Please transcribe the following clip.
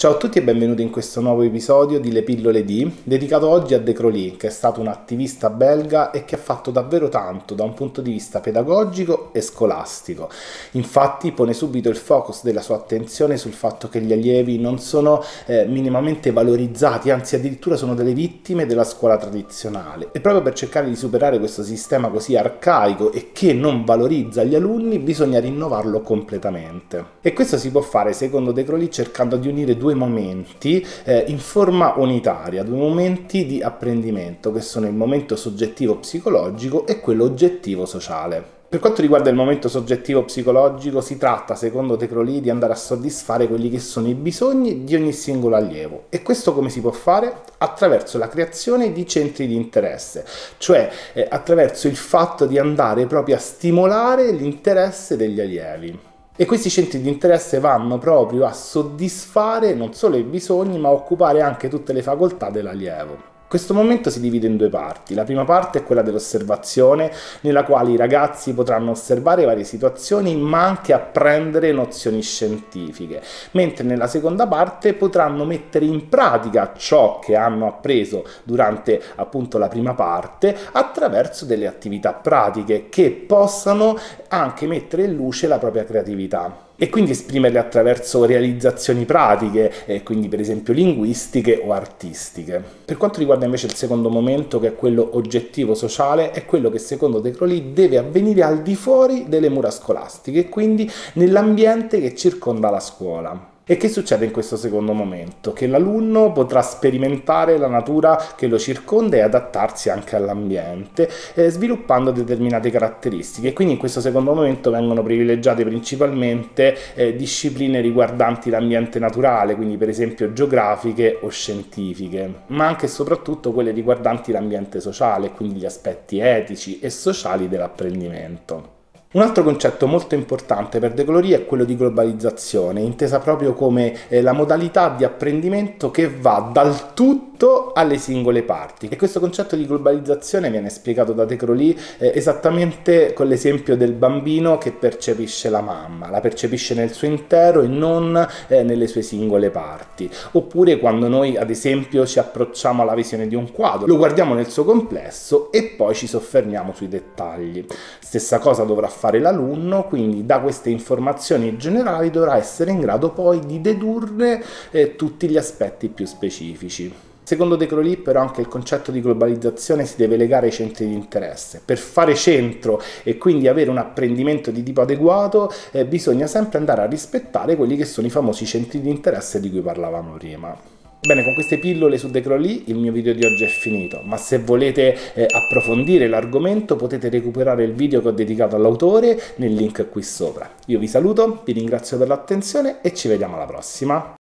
Ciao a tutti e benvenuti in questo nuovo episodio di Le pillole di, dedicato oggi a De Crolly, che è stato un attivista belga e che ha fatto davvero tanto da un punto di vista pedagogico e scolastico. Infatti pone subito il focus della sua attenzione sul fatto che gli allievi non sono eh, minimamente valorizzati, anzi addirittura sono delle vittime della scuola tradizionale. E proprio per cercare di superare questo sistema così arcaico e che non valorizza gli alunni, bisogna rinnovarlo completamente. E questo si può fare, secondo De Crolly, cercando di unire due due momenti eh, in forma unitaria, due momenti di apprendimento che sono il momento soggettivo psicologico e quello oggettivo sociale. Per quanto riguarda il momento soggettivo psicologico, si tratta, secondo Tecrolì, di andare a soddisfare quelli che sono i bisogni di ogni singolo allievo. E questo come si può fare? Attraverso la creazione di centri di interesse, cioè eh, attraverso il fatto di andare proprio a stimolare l'interesse degli allievi. E questi centri di interesse vanno proprio a soddisfare non solo i bisogni, ma a occupare anche tutte le facoltà dell'allievo. Questo momento si divide in due parti. La prima parte è quella dell'osservazione, nella quale i ragazzi potranno osservare varie situazioni, ma anche apprendere nozioni scientifiche, mentre nella seconda parte potranno mettere in pratica ciò che hanno appreso durante appunto la prima parte attraverso delle attività pratiche che possano anche mettere in luce la propria creatività e quindi esprimerle attraverso realizzazioni pratiche, eh, quindi per esempio linguistiche o artistiche. Per quanto riguarda invece il secondo momento, che è quello oggettivo sociale, è quello che secondo De Crolì deve avvenire al di fuori delle mura scolastiche, quindi nell'ambiente che circonda la scuola. E che succede in questo secondo momento? Che l'alunno potrà sperimentare la natura che lo circonda e adattarsi anche all'ambiente, eh, sviluppando determinate caratteristiche. Quindi in questo secondo momento vengono privilegiate principalmente eh, discipline riguardanti l'ambiente naturale, quindi per esempio geografiche o scientifiche, ma anche e soprattutto quelle riguardanti l'ambiente sociale, quindi gli aspetti etici e sociali dell'apprendimento. Un altro concetto molto importante per De Colori è quello di globalizzazione, intesa proprio come eh, la modalità di apprendimento che va dal tutto alle singole parti. E questo concetto di globalizzazione viene spiegato da De Crolì eh, esattamente con l'esempio del bambino che percepisce la mamma, la percepisce nel suo intero e non eh, nelle sue singole parti. Oppure quando noi ad esempio ci approcciamo alla visione di un quadro, lo guardiamo nel suo complesso e poi ci soffermiamo sui dettagli. Stessa cosa dovrà fare l'alunno, quindi da queste informazioni generali dovrà essere in grado poi di dedurre eh, tutti gli aspetti più specifici. Secondo De Crolì però anche il concetto di globalizzazione si deve legare ai centri di interesse. Per fare centro e quindi avere un apprendimento di tipo adeguato eh, bisogna sempre andare a rispettare quelli che sono i famosi centri di interesse di cui parlavamo prima. Bene, con queste pillole su De Crolì il mio video di oggi è finito, ma se volete eh, approfondire l'argomento potete recuperare il video che ho dedicato all'autore nel link qui sopra. Io vi saluto, vi ringrazio per l'attenzione e ci vediamo alla prossima.